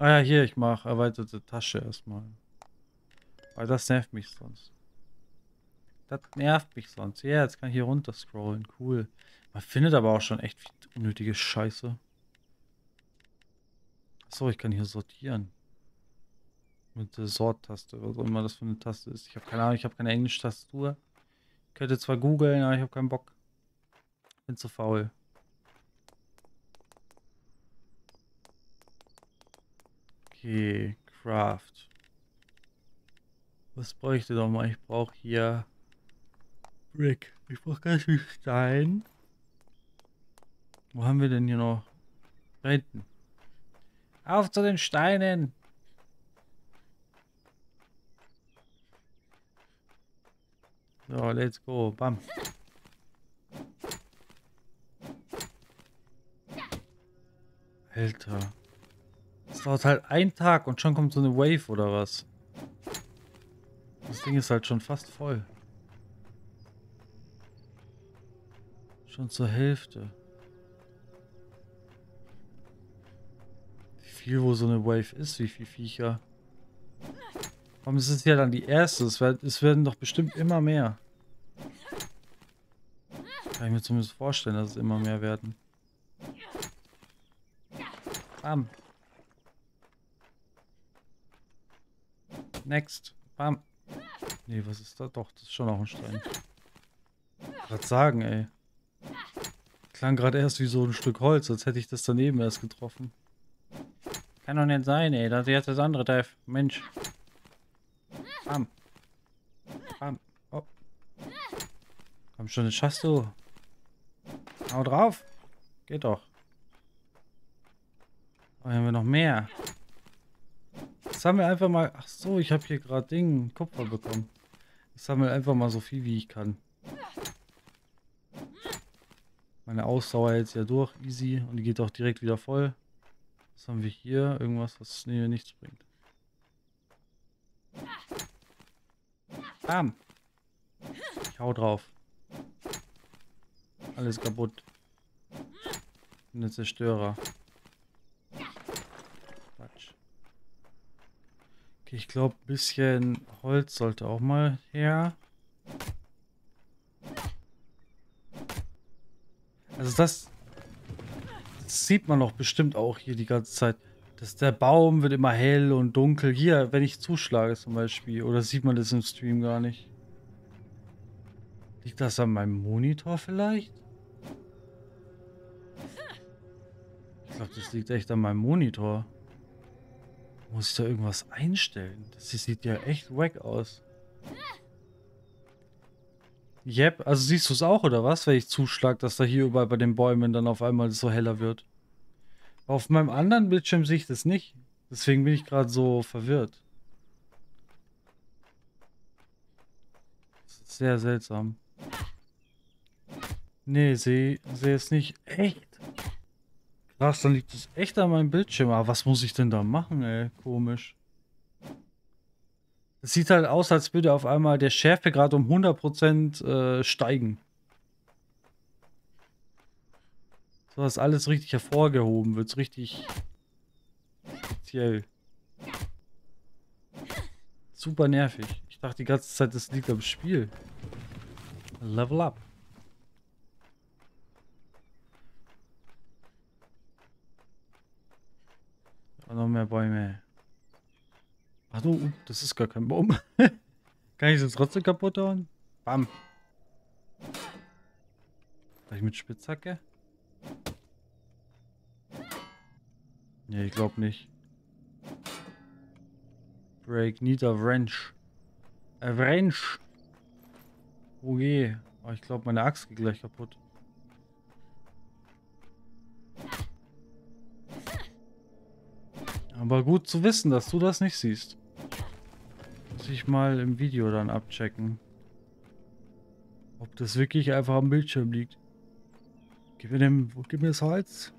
Ah ja, hier, ich mache erweiterte Tasche erstmal. Weil das nervt mich sonst. Das nervt mich sonst. Ja, jetzt kann ich hier runter scrollen. Cool. Man findet aber auch schon echt unnötige Scheiße. Achso, ich kann hier sortieren. Mit der Sort-Taste, was auch immer das für eine Taste ist. Ich habe keine Ahnung, ich habe keine Englisch-Tastatur. Ich könnte zwar googeln, aber ich habe keinen Bock. Bin zu faul. Okay, Craft. Was bräuchte doch mal? Ich brauche hier Brick. Ich brauche ganz viel Stein. Wo haben wir denn hier noch? Da hinten. Auf zu den Steinen! So, let's go. Bam. Alter. Es dauert halt ein Tag und schon kommt so eine Wave oder was. Das Ding ist halt schon fast voll. Schon zur Hälfte. Wie viel wo so eine Wave ist, wie viel Viecher. Warum ist es ja dann die erste? Es, wird, es werden doch bestimmt immer mehr. Kann ich mir zumindest vorstellen, dass es immer mehr werden. Bam. Next. Bam. Nee, was ist da? Doch, das ist schon auch ein Stein. Was sagen, ey. Klang gerade erst wie so ein Stück Holz, als hätte ich das daneben erst getroffen. Kann doch nicht sein, ey. Das ist jetzt das andere Dave. Mensch. Bam. Bam. Oh. Komm schon, das schaffst du. Hau drauf. Geht doch. Oh, haben wir noch mehr. Ich sammle einfach mal... Ach so, ich habe hier gerade Ding, Kupfer bekommen. Ich sammle einfach mal so viel, wie ich kann. Meine Ausdauer jetzt ja durch, easy. Und die geht auch direkt wieder voll. Was haben wir hier? Irgendwas, was nee, nichts bringt. Bam. Ich hau drauf. Alles kaputt. Bin der Zerstörer. Okay, ich glaube, ein bisschen Holz sollte auch mal her. Also das, das sieht man doch bestimmt auch hier die ganze Zeit. Dass der Baum wird immer hell und dunkel. Hier, wenn ich zuschlage zum Beispiel. Oder sieht man das im Stream gar nicht? Liegt das an meinem Monitor vielleicht? Ich glaube, das liegt echt an meinem Monitor. Muss ich da irgendwas einstellen? Das sieht ja echt wack aus. Yep, also siehst du es auch, oder was? Wenn ich zuschlag, dass da hier überall bei den Bäumen dann auf einmal so heller wird. Auf meinem anderen Bildschirm sehe ich das nicht. Deswegen bin ich gerade so verwirrt. sehr seltsam. Nee, sehe seh es nicht. Echt? Krass, dann liegt es echt an meinem Bildschirm. Aber was muss ich denn da machen, ey? Komisch. Es sieht halt aus, als würde auf einmal der Schärfegrad um 100% äh, steigen. So, dass alles richtig hervorgehoben wird, richtig speziell. Super nervig. Ich dachte die ganze Zeit, das liegt am Spiel. Level up. Noch mehr Bäume. Ach du, das ist gar kein Baum. Kann ich das trotzdem kaputt hauen? Bam. Vielleicht mit Spitzhacke? Nee, ich glaube nicht. Break, need a wrench. A wrench. Oh je. Oh, ich glaube, meine Axt geht gleich kaputt. Aber gut zu wissen, dass du das nicht siehst. Muss ich mal im Video dann abchecken. Ob das wirklich einfach am Bildschirm liegt. Gib mir, dem, gib mir das Holz.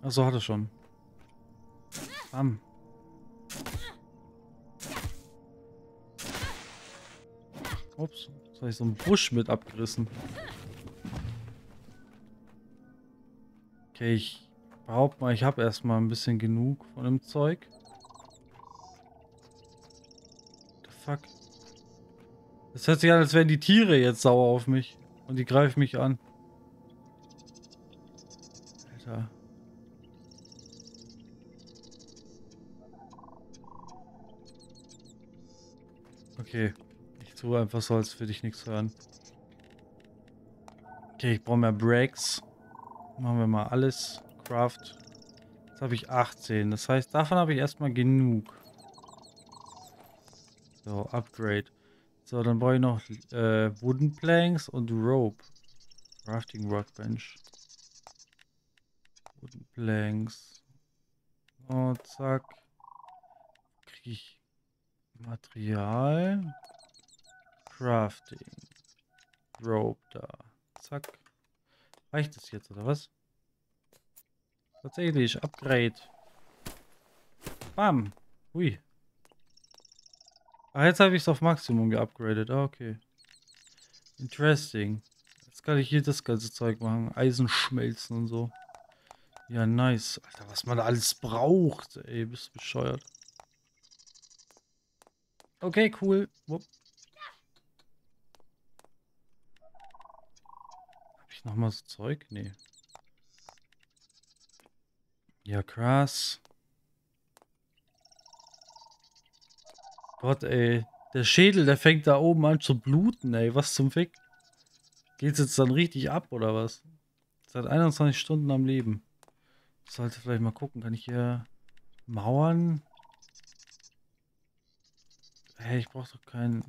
Achso, hat er schon. Bam. Ups, jetzt habe ich so einen Busch mit abgerissen. Okay, ich behaupte mal, ich habe erstmal ein bisschen genug von dem Zeug. The fuck? Das hört sich an, als wären die Tiere jetzt sauer auf mich. Und die greifen mich an. Alter. Okay. Ich tue einfach so, als würde ich nichts hören. Okay, ich brauche mehr Breaks. Machen wir mal alles. Craft. Jetzt habe ich 18. Das heißt, davon habe ich erstmal genug. So, Upgrade. So, dann brauche ich noch äh, Wooden Planks und Rope. Crafting Workbench. Wooden Planks. Oh, zack. Kriege ich Material. Crafting. Rope da. Zack. Reicht das jetzt, oder was? Tatsächlich, Upgrade. Bam. Hui. Ah, jetzt habe ich es auf Maximum geupgradet. Ah, okay. Interesting. Jetzt kann ich hier das ganze Zeug machen. Eisen schmelzen und so. Ja, nice. Alter, was man da alles braucht. Ey, bist du bescheuert. Okay, cool. Wupp. nochmal so Zeug? Nee. Ja, krass. Gott, ey. Der Schädel, der fängt da oben an zu bluten, ey. Was zum Fick? Geht's jetzt dann richtig ab, oder was? Seit 21 Stunden am Leben. Sollte vielleicht mal gucken. Kann ich hier Mauern? Hey, ich brauche doch keinen...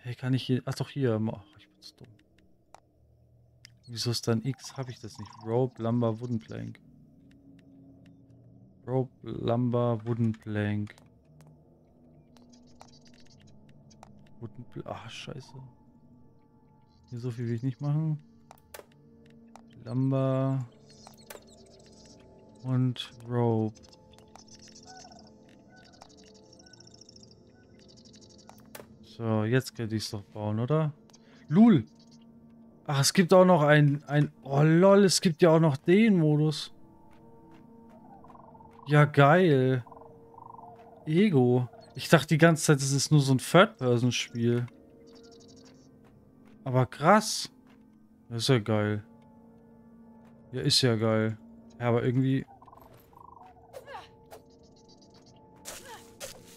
Hey, kann ich hier... Ach doch, hier. Ach, ich bin zu dumm. Wieso ist dann X? Habe ich das nicht? Rope, Lumber, Wooden Plank. Rope, Lumber, Wooden Plank. Wooden Plank. Ach, scheiße. Hier so viel will ich nicht machen. Lumber und Rope. So, jetzt könnte ich es doch bauen, oder? Lul! Ach, es gibt auch noch ein, ein... Oh lol, es gibt ja auch noch den Modus. Ja, geil. Ego. Ich dachte die ganze Zeit, es ist nur so ein Third-Person-Spiel. Aber krass. Das ist ja geil. Ja, ist ja geil. Ja, aber irgendwie...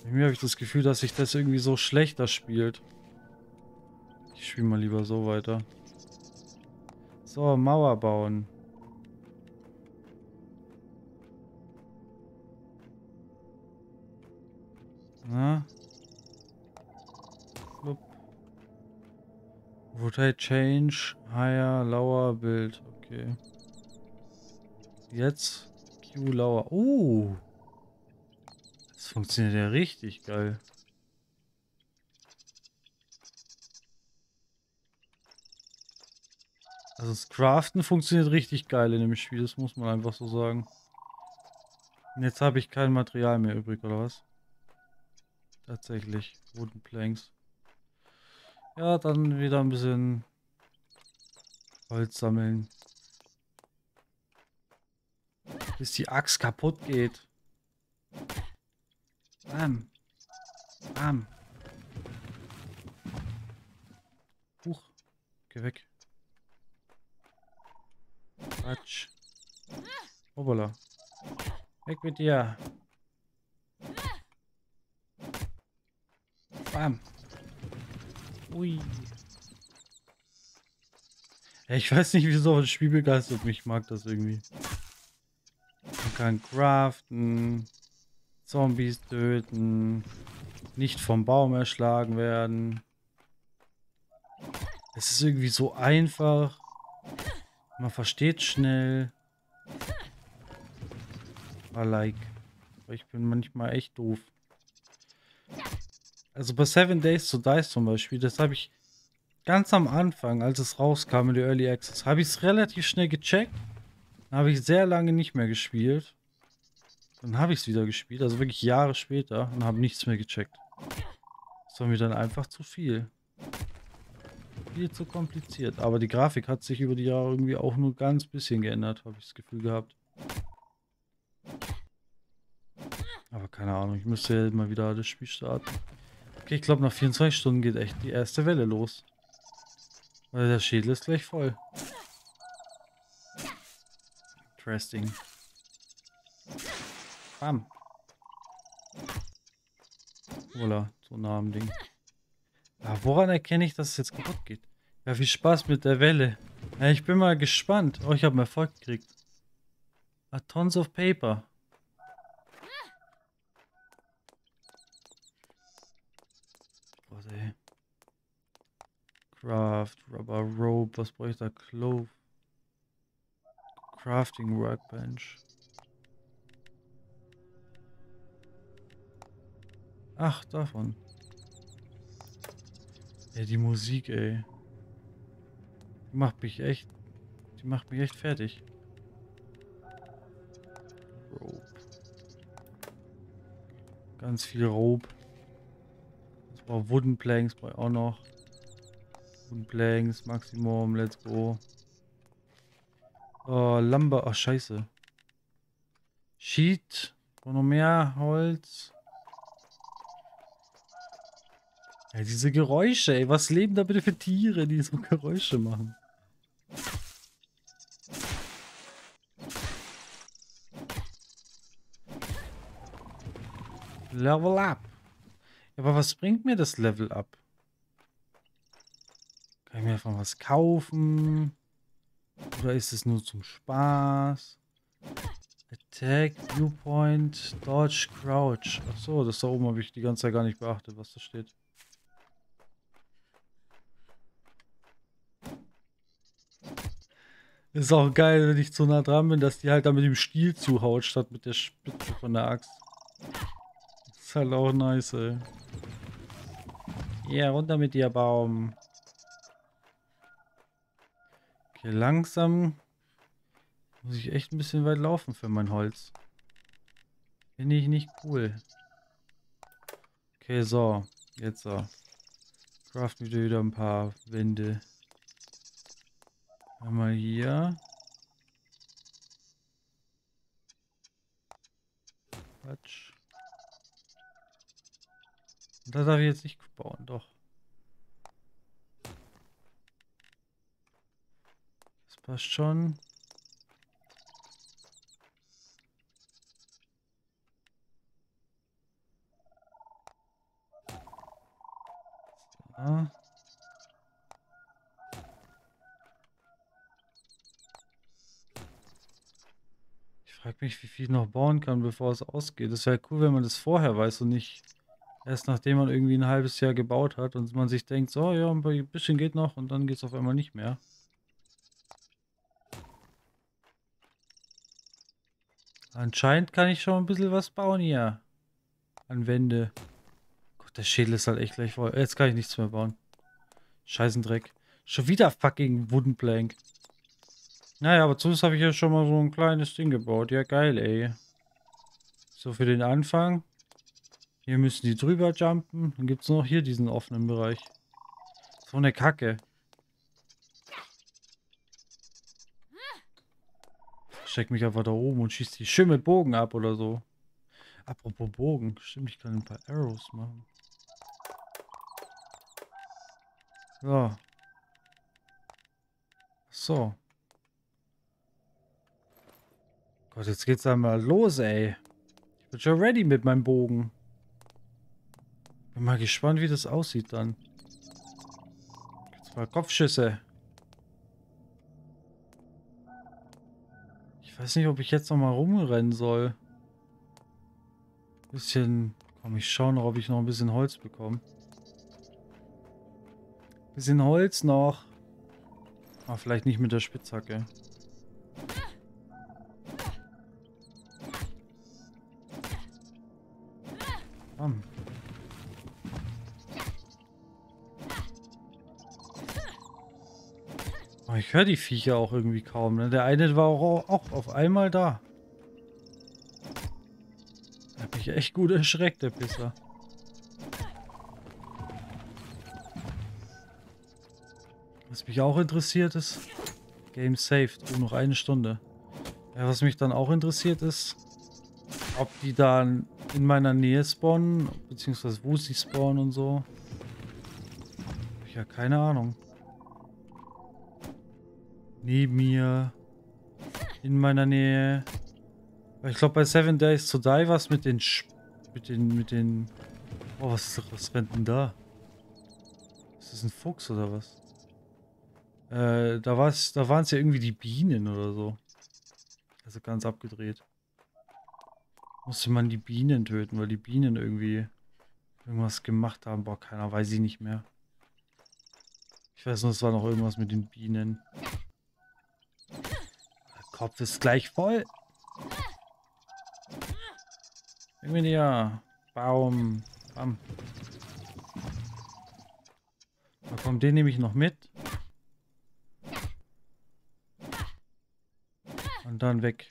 Irgendwie habe ich das Gefühl, dass sich das irgendwie so schlechter spielt. Ich spiele mal lieber so weiter. So, Mauer bauen. Na? Upp. Rotate Change, Higher, Lower, Build. Okay. Jetzt Q Lower. Oh! Das funktioniert ja richtig geil. Also das Craften funktioniert richtig geil in dem Spiel, das muss man einfach so sagen. Und jetzt habe ich kein Material mehr übrig, oder was? Tatsächlich, Wooden Planks. Ja, dann wieder ein bisschen Holz sammeln. Bis die Axt kaputt geht. Bam. Bam. Huch. Geh weg. Quatsch. Hoppala. Weg mit dir. Bam. Ui. Ich weiß nicht, wieso das Spiel begeistert mich. mag das irgendwie. Man kann craften, Zombies töten, nicht vom Baum erschlagen werden. Es ist irgendwie so einfach. Man versteht schnell. I like. Ich bin manchmal echt doof. Also bei Seven Days to Die zum Beispiel, das habe ich ganz am Anfang, als es rauskam in die Early Access, habe ich es relativ schnell gecheckt. Dann habe ich sehr lange nicht mehr gespielt. Dann habe ich es wieder gespielt, also wirklich Jahre später und habe nichts mehr gecheckt. Das war mir dann einfach zu viel. Viel zu kompliziert. Aber die Grafik hat sich über die Jahre irgendwie auch nur ganz bisschen geändert, habe ich das Gefühl gehabt. Aber keine Ahnung, ich müsste ja mal wieder das Spiel starten. Okay, ich glaube nach 24 Stunden geht echt die erste Welle los. Weil der Schädel ist gleich voll. Interesting. Bam. Voila, so nah am Ding. Ja, woran erkenne ich, dass es jetzt kaputt geht? Ja, viel Spaß mit der Welle. Ja, ich bin mal gespannt. Oh, ich habe einen Erfolg gekriegt. A tons of paper. Warte, ey. Craft, Rubber Rope, was brauche ich da? Clove. Crafting Workbench. Ach, davon. Ey, die Musik, ey. Die macht mich echt... Die macht mich echt fertig. Rope. Ganz viel Rope. Das war Wooden Planks bei auch noch. Wooden Planks, Maximum, let's go. Oh, Lumber, ach scheiße. Sheet, noch mehr Holz. Ja, diese Geräusche, ey. Was leben da bitte für Tiere, die so Geräusche machen? Level up. Aber was bringt mir das Level up? Kann ich mir davon was kaufen? Oder ist es nur zum Spaß? Attack, Viewpoint, Dodge, Crouch. Achso, das da oben habe ich die ganze Zeit gar nicht beachtet, was da steht. Ist auch geil, wenn ich zu nah dran bin, dass die halt da mit dem Stiel zuhaut, statt mit der Spitze von der Axt. Ist halt auch nice, ey. Ja, runter mit dir, Baum. Okay, langsam muss ich echt ein bisschen weit laufen für mein Holz. Finde ich nicht cool. Okay, so. Jetzt so. Craften wir wieder ein paar Wände. Einmal hier. Quatsch. Da darf ich jetzt nicht bauen, doch. Das passt schon. So. Mich, wie viel ich noch bauen kann, bevor es ausgeht. Das wäre cool, wenn man das vorher weiß und nicht erst nachdem man irgendwie ein halbes Jahr gebaut hat und man sich denkt, so, ja, ein bisschen geht noch und dann geht es auf einmal nicht mehr. Anscheinend kann ich schon ein bisschen was bauen hier. An Wände. Gott, der Schädel ist halt echt gleich voll. Jetzt kann ich nichts mehr bauen. Scheißendreck. Schon wieder fucking Wooden Plank. Naja, aber zumindest habe ich ja schon mal so ein kleines Ding gebaut. Ja, geil, ey. So, für den Anfang. Hier müssen die drüber jumpen. Dann gibt es noch hier diesen offenen Bereich. So eine Kacke. Steck mich einfach da oben und schießt die schön mit Bogen ab oder so. Apropos Bogen. Stimmt, ich kann ein paar Arrows machen. So. So. Gott, jetzt geht's einmal los, ey. Ich bin schon ready mit meinem Bogen. Bin mal gespannt, wie das aussieht dann. Zwei Kopfschüsse. Ich weiß nicht, ob ich jetzt noch mal rumrennen soll. Bisschen... Komm, ich schaue noch, ob ich noch ein bisschen Holz bekomme. Bisschen Holz noch. Aber vielleicht nicht mit der Spitzhacke. Bam. Oh, ich höre die Viecher auch irgendwie kaum. Ne? Der eine war auch, auch auf einmal da. Hat mich echt gut erschreckt, der Pisser. Was mich auch interessiert ist, Game saved. Oh, noch eine Stunde. Ja, was mich dann auch interessiert ist, ob die dann in meiner Nähe spawnen, beziehungsweise wo sie spawnen und so. Ich ja keine Ahnung. Neben mir. In meiner Nähe. Ich glaube bei Seven Days to Die was mit den Sch mit den mit den Oh, was, was rennt denn da? Ist das ein Fuchs oder was? Äh, da war's, da waren es ja irgendwie die Bienen oder so. Also ganz abgedreht. Musste man die Bienen töten, weil die Bienen irgendwie irgendwas gemacht haben. Boah, keiner weiß ich nicht mehr. Ich weiß nur, es war noch irgendwas mit den Bienen. Der Kopf ist gleich voll. Irgendwie näher. Baum. Bam. Da kommt den nehme ich noch mit. Und dann weg.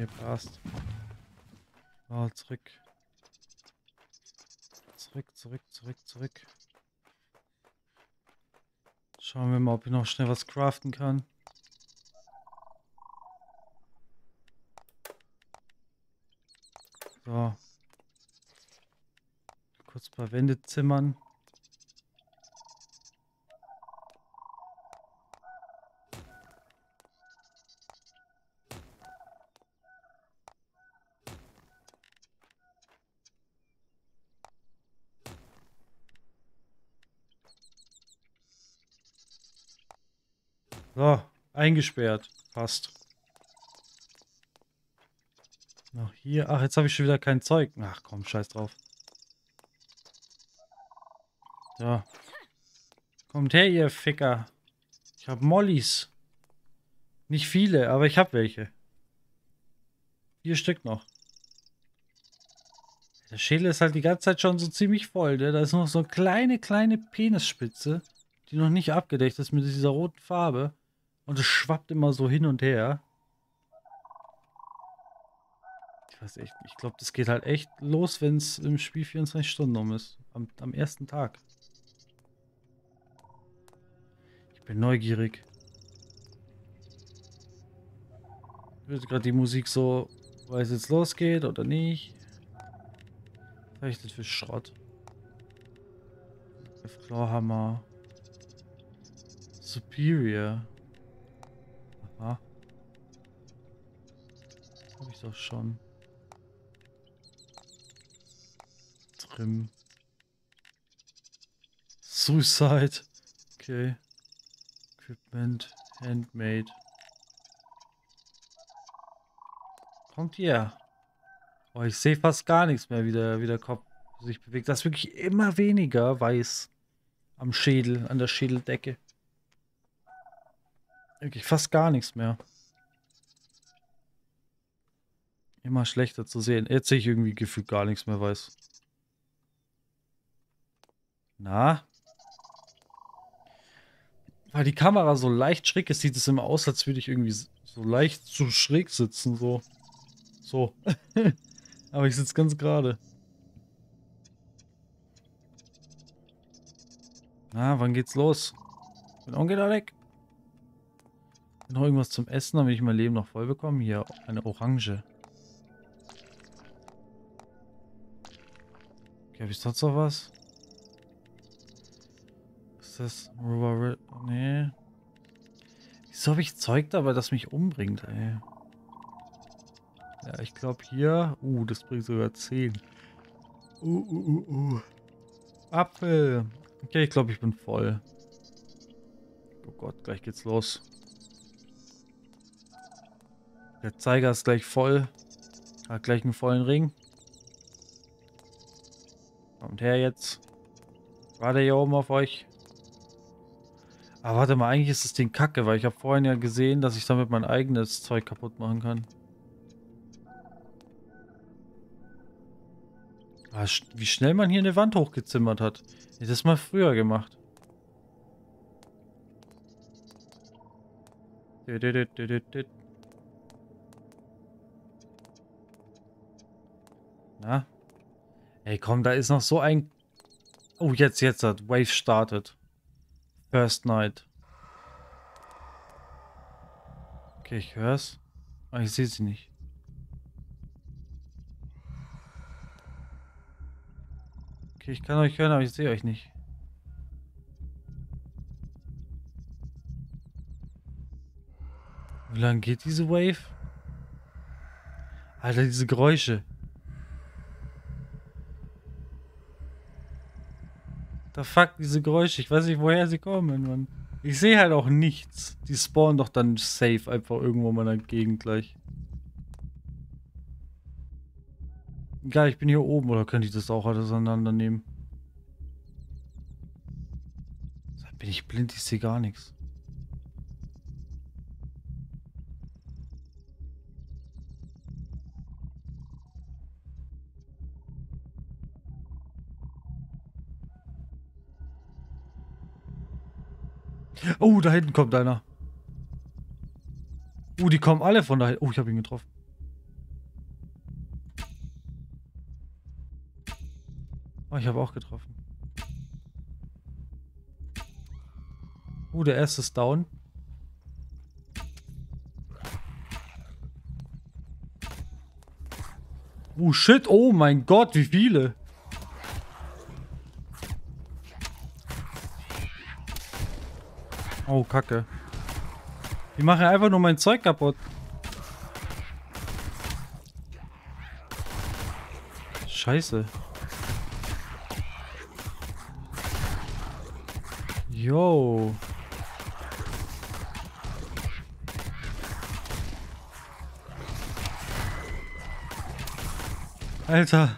Okay, passt. Oh, zurück. Zurück, zurück, zurück, zurück. Schauen wir mal, ob ich noch schnell was craften kann. So. Kurz ein paar Wände zimmern. So, eingesperrt. Passt. Noch hier. Ach, jetzt habe ich schon wieder kein Zeug. Ach komm, scheiß drauf. So. Kommt her, ihr Ficker. Ich habe Mollys. Nicht viele, aber ich habe welche. Vier Stück noch. Der Schädel ist halt die ganze Zeit schon so ziemlich voll. Ne? Da ist noch so eine kleine, kleine Penisspitze, die noch nicht abgedeckt ist mit dieser roten Farbe. Und es schwappt immer so hin und her. Ich weiß echt, ich glaube, das geht halt echt los, wenn es im Spiel 24 Stunden um ist. Am, am ersten Tag. Ich bin neugierig. Wird gerade die Musik so, weil es jetzt losgeht oder nicht? Was ist das für Schrott? Clawhammer. Superior. Aha. Habe ich doch schon. Trim. Suicide. Okay. Equipment. Handmade. Kommt hier. Oh, ich sehe fast gar nichts mehr, wie der, wie der Kopf sich bewegt. Das ist wirklich immer weniger weiß am Schädel, an der Schädeldecke. Wirklich fast gar nichts mehr. Immer schlechter zu sehen. Jetzt sehe ich irgendwie gefühlt gar nichts mehr weiß. Na? Weil die Kamera so leicht schräg ist, sieht es immer aus, als würde ich irgendwie so leicht zu schräg sitzen. So. So. Aber ich sitze ganz gerade. Na, wann geht's los? Bin Onkel weg? Noch irgendwas zum Essen, damit ich mein Leben noch voll bekomme? Hier, eine Orange. Okay, habe ich sonst noch was? das? River Nee. Wieso habe ich Zeug dabei, das mich umbringt, ey? Ja, ich glaube hier... Uh, das bringt sogar 10. Uh, uh, uh, uh. Apfel. Okay, ich glaube, ich bin voll. Oh Gott, gleich geht's los. Der Zeiger ist gleich voll. Hat gleich einen vollen Ring. Kommt her jetzt. Warte hier oben auf euch. Aber warte mal, eigentlich ist das Ding kacke, weil ich habe vorhin ja gesehen, dass ich damit mein eigenes Zeug kaputt machen kann. Ah, wie schnell man hier eine Wand hochgezimmert hat. Ich das mal früher gemacht. Na? Ey, komm, da ist noch so ein Oh, jetzt, jetzt hat Wave startet. First Night. Okay, ich höre es. Aber ich sehe sie nicht. Okay, ich kann euch hören, aber ich sehe euch nicht. Wie lange geht diese Wave? Alter, diese Geräusche. Da fuck, diese Geräusche. Ich weiß nicht, woher sie kommen, Mann. Ich sehe halt auch nichts. Die spawnen doch dann safe einfach irgendwo in der Gegend gleich. Egal, ich bin hier oben, oder könnte ich das auch alles auseinandernehmen? Bin ich blind? Ich sehe gar nichts. Oh, da hinten kommt einer. Oh, die kommen alle von da hinten. Oh, ich habe ihn getroffen. Oh, ich habe auch getroffen. Oh, der erste ist down. Oh shit, oh mein Gott, wie viele. Oh, Kacke. Die machen einfach nur mein Zeug kaputt. Scheiße. Yo. Alter.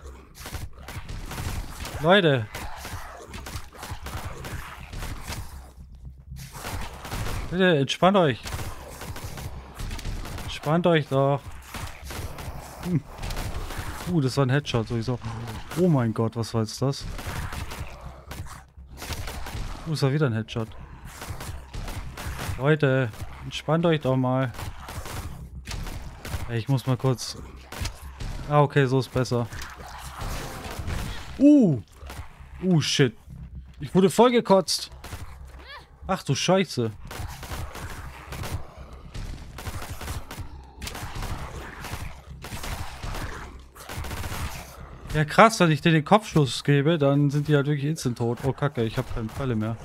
Leute. Bitte, entspannt euch. Entspannt euch doch. Hm. Uh, das war ein Headshot sowieso. Oh mein Gott, was war jetzt das? Uh, das war wieder ein Headshot. Leute, entspannt euch doch mal. Ich muss mal kurz... Ah, okay, so ist besser. Uh! Uh, shit. Ich wurde voll gekotzt. Ach du Scheiße. Ja krass, wenn ich dir den Kopfschuss gebe, dann sind die halt wirklich instant tot. Oh kacke, ich habe keine Pfeile mehr.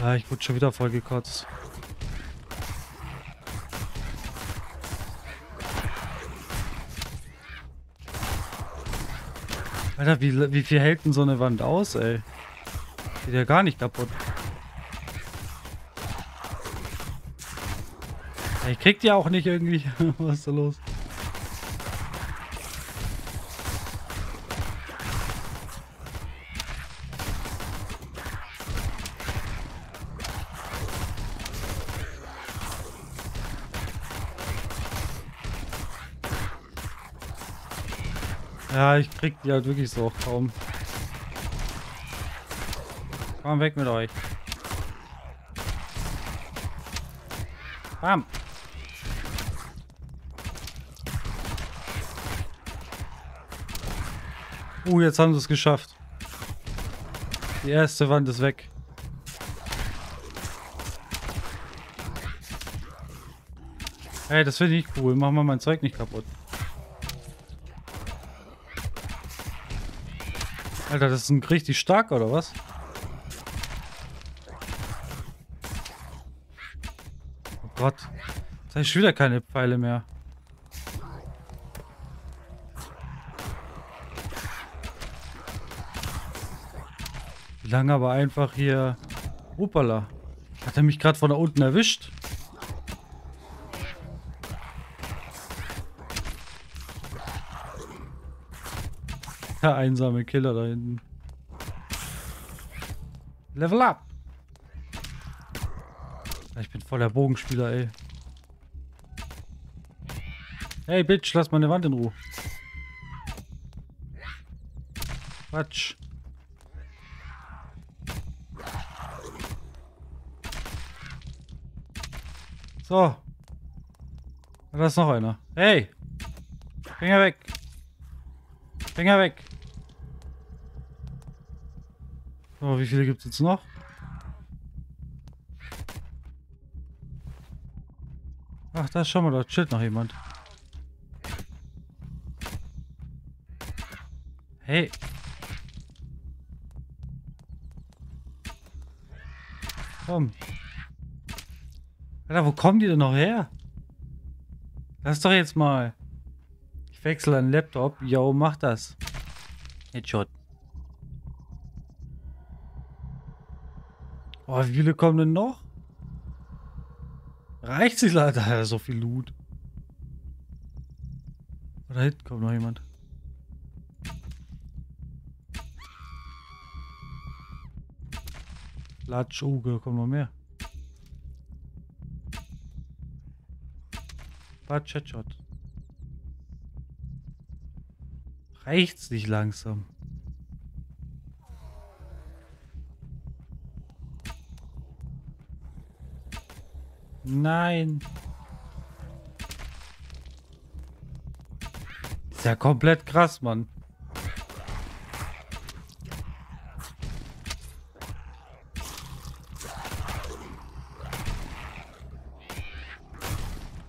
Ja, ich wurde schon wieder voll gekotzt. Alter, wie, wie viel hält denn so eine Wand aus, ey? Geht ja gar nicht kaputt. Ich krieg die auch nicht irgendwie. Was ist da los? Ja, ich krieg die halt wirklich so kaum. Komm weg mit euch. Bam. Uh, jetzt haben sie es geschafft. Die erste Wand ist weg. Hey, das finde ich cool. Machen wir mein Zeug nicht kaputt. Alter, das ist ein richtig stark, oder was? Oh Gott. Jetzt habe ich wieder keine Pfeile mehr. Lange aber einfach hier... Upala. Hat er mich gerade von da unten erwischt? Der einsame Killer da hinten. Level up! Ich bin voll der Bogenspieler, ey. Hey, Bitch, lass meine Wand in Ruhe. Quatsch. So. Da ist noch einer. Hey! Finger weg! Finger weg! So, wie viele gibt es jetzt noch? Ach, da schau mal, da chillt noch jemand. Hey. Komm. Alter, wo kommen die denn noch her? Lass doch jetzt mal. Ich wechsle einen Laptop. Yo, mach das. Headshot. Oh, wie viele kommen denn noch? Reicht sich leider so viel Loot. Da hinten kommt noch jemand. Latsch, da kommen noch mehr. Batsch, Headshot. Reicht's nicht langsam? Nein. Ist ja komplett krass, Mann.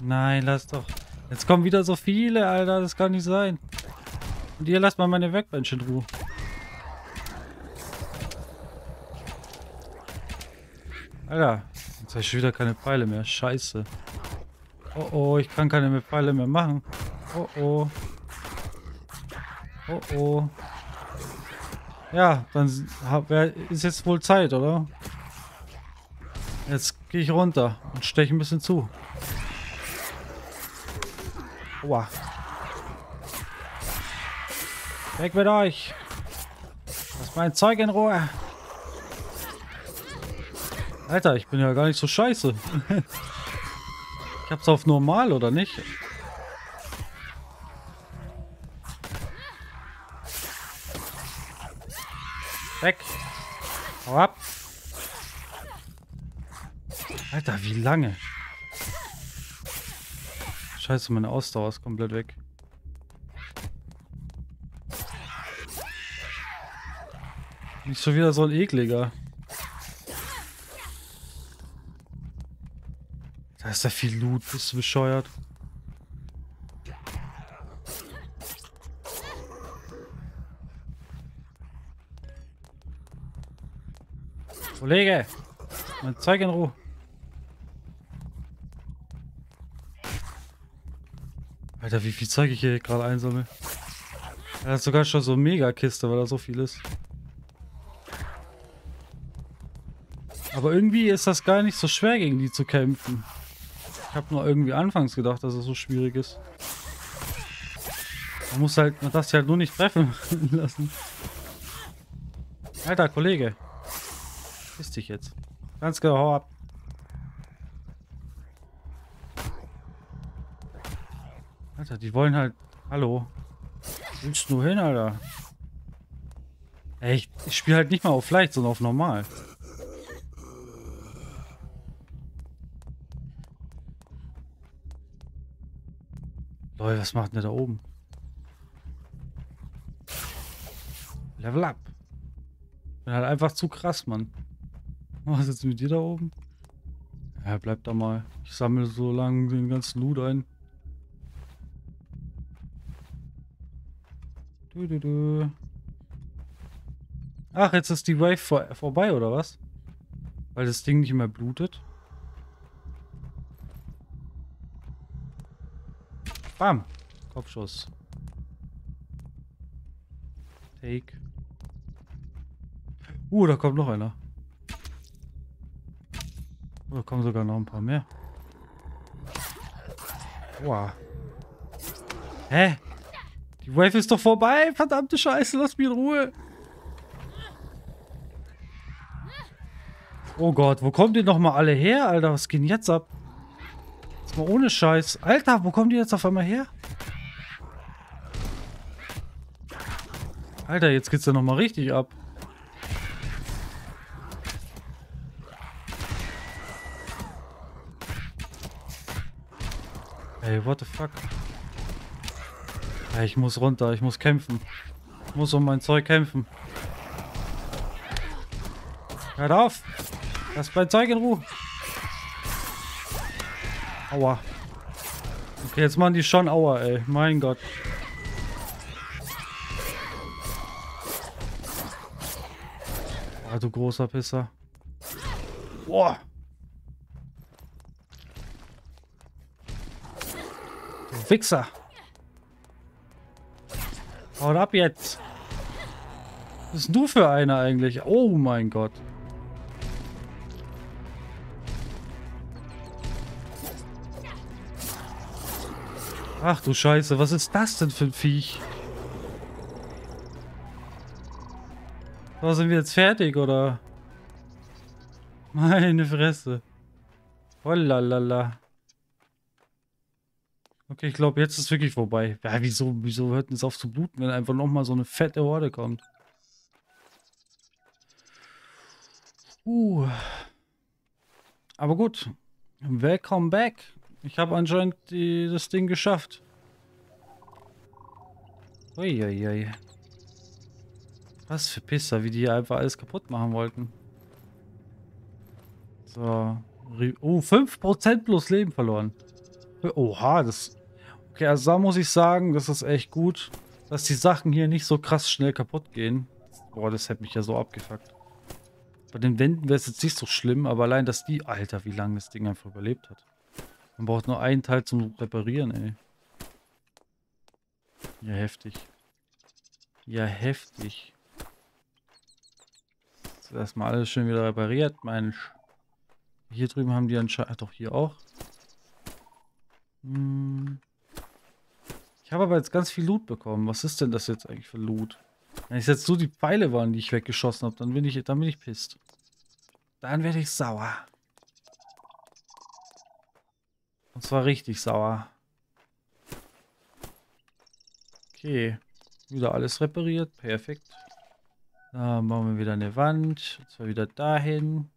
Nein, lass doch. Jetzt kommen wieder so viele, Alter. Das kann nicht sein. Und ihr lasst mal meine Werkbench in Ruhe. Alter, jetzt habe ich wieder keine Pfeile mehr. Scheiße. Oh oh, ich kann keine mehr Pfeile mehr machen. Oh oh. Oh oh. Ja, dann ist jetzt wohl Zeit, oder? Jetzt gehe ich runter und steche ein bisschen zu. Aua. Weg mit euch. Lass mein Zeug in Ruhe. Alter, ich bin ja gar nicht so scheiße. ich hab's auf normal, oder nicht? Weg. Hau ab. Alter, wie lange? Scheiße, meine Ausdauer ist komplett weg. Nicht schon wieder so ein ekliger. Da ist ja viel Loot, bist du bescheuert. Kollege, mein Zeug in Ruhe. Alter, wie viel Zeug ich hier gerade einsammle. Er hat sogar schon so eine Mega-Kiste, weil da so viel ist. Aber irgendwie ist das gar nicht so schwer, gegen die zu kämpfen. Ich habe nur irgendwie anfangs gedacht, dass es so schwierig ist. Man muss halt, man darf sich halt nur nicht treffen lassen. Alter, Kollege. Piss dich jetzt. Ganz genau, hau ab. Alter, die wollen halt... Hallo. Willst du hin, Alter? Ey, ich, ich spiele halt nicht mal auf leicht, sondern auf normal. Leute, was macht denn der da oben? Level up. Bin halt einfach zu krass, Mann. Was ist jetzt mit dir da oben? Ja, bleib da mal. Ich sammle so lange den ganzen Loot ein. Du, du, du. Ach, jetzt ist die Wave vor vorbei, oder was? Weil das Ding nicht mehr blutet. Bam. Kopfschuss. Take. Uh, da kommt noch einer. Oh, da kommen sogar noch ein paar mehr. Wow. Hä? Die Wave ist doch vorbei. Verdammte Scheiße, lass mich in Ruhe. Oh Gott, wo kommen die noch mal alle her, Alter? Was geht denn jetzt ab? Jetzt mal ohne Scheiß. Alter, wo kommen die jetzt auf einmal her? Alter, jetzt geht's ja noch mal richtig ab. Ey. What the fuck? Ich muss runter. Ich muss kämpfen. Ich muss um mein Zeug kämpfen. Hört auf! Lass mein Zeug in Ruhe. Aua. Okay, jetzt machen die schon Aua, ey. Mein Gott. Oh, du großer Pisser. Boah. Du Wichser. Haut ab jetzt. Was bist du für einer eigentlich? Oh mein Gott. Ach du Scheiße, was ist das denn für ein Viech? So, sind wir jetzt fertig, oder? Meine Fresse. Hollalala. Okay, ich glaube, jetzt ist wirklich vorbei. Ja, wieso, wieso hört es auf zu bluten, wenn einfach nochmal so eine fette Horde kommt? Uh. Aber gut. Welcome back. Ich habe anscheinend die, das Ding geschafft. Uiuiui. Was für Pisser, wie die hier einfach alles kaputt machen wollten. So. Oh, 5% plus Leben verloren. Oha, das... Okay, also da muss ich sagen, das ist echt gut, dass die Sachen hier nicht so krass schnell kaputt gehen. Boah, das hätte mich ja so abgefuckt. Bei den Wänden wäre es jetzt nicht so schlimm, aber allein, dass die... Alter, wie lange das Ding einfach überlebt hat. Man braucht nur einen Teil zum Reparieren, ey. Ja, heftig. Ja, heftig. Jetzt erstmal alles schön wieder repariert, Mensch. Hier drüben haben die anscheinend... Doch, hier auch. Hm. Ich habe aber jetzt ganz viel Loot bekommen. Was ist denn das jetzt eigentlich für Loot? Wenn es jetzt so die Pfeile waren, die ich weggeschossen habe, dann bin ich, dann bin ich pisst. Dann werde ich sauer. Und zwar richtig sauer. Okay. Wieder alles repariert. Perfekt. Dann machen wir wieder eine Wand. Und zwar wieder dahin.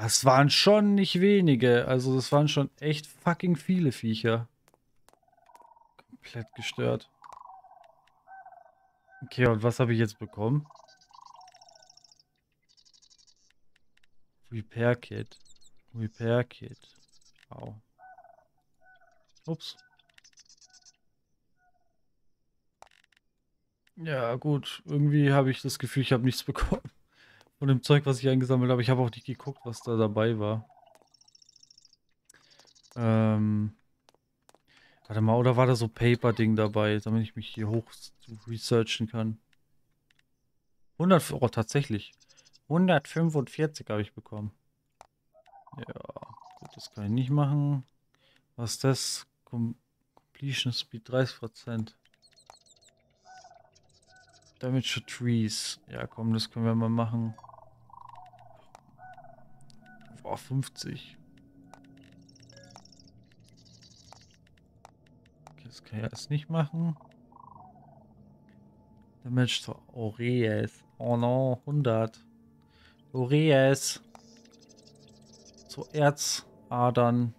Ah, es waren schon nicht wenige. Also es waren schon echt fucking viele Viecher. Komplett gestört. Okay, und was habe ich jetzt bekommen? Repair Kit. Repair Kit. Wow. Ups. Ja, gut. Irgendwie habe ich das Gefühl, ich habe nichts bekommen. Von dem Zeug, was ich eingesammelt habe. Ich habe auch nicht geguckt, was da dabei war. Ähm. Warte mal, oder war da so Paper-Ding dabei, damit ich mich hier hoch researchen kann? 100, oh, tatsächlich. 145 habe ich bekommen. Ja. Gut, das kann ich nicht machen. Was ist das? Com Completion Speed 30%. Damage to Trees. Ja, komm, das können wir mal machen. Boah, 50. Okay, das kann ich jetzt nicht machen. Damage to Oreas. Oh no, 100. Oreas. Zu Erz. Adern.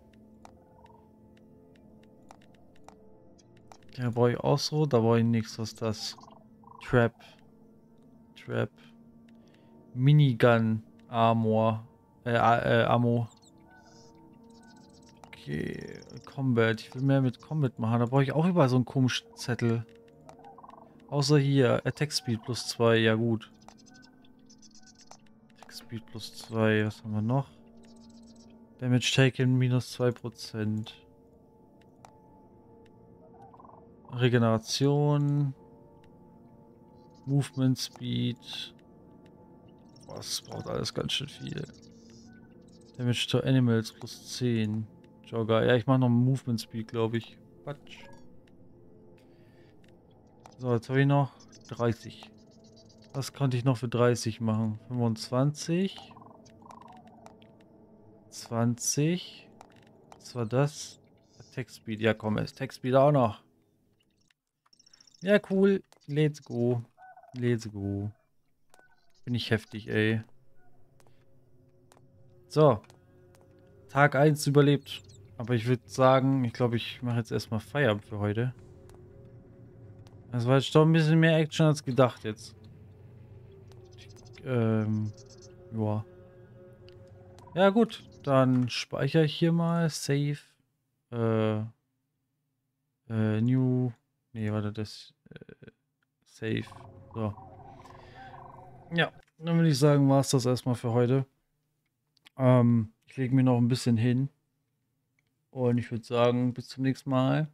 Ja, brauche ich auch so. Da brauche ich nichts. Was das? Trap. Trap. Minigun. Armor. Äh, äh, Ammo. Okay. Combat. Ich will mehr mit Combat machen. Da brauche ich auch überall so einen komischen Zettel. Außer hier. Attack Speed plus 2. Ja, gut. Attack Speed plus 2. Was haben wir noch? Damage taken minus 2%. Regeneration. Movement Speed. Was braucht alles ganz schön viel. Damage to Animals plus 10. Jogger. Ja, ich mache noch Movement Speed, glaube ich. Quatsch. So, jetzt habe ich noch 30. Was konnte ich noch für 30 machen? 25. 20. Was war das? Attack Speed. Ja, komm, Attack Speed auch noch. Ja, cool. Let's go. Let's go. Bin ich heftig, ey. So. Tag 1 überlebt. Aber ich würde sagen, ich glaube, ich mache jetzt erstmal Feierabend für heute. Das war jetzt doch ein bisschen mehr Action als gedacht jetzt. Ähm, ja. Ja gut, dann speichere ich hier mal. Save. Äh, äh, new. Nee, warte, das. Äh, save. So. Ja, dann würde ich sagen, war es das erstmal für heute. Ähm, ich lege mir noch ein bisschen hin. Und ich würde sagen, bis zum nächsten Mal.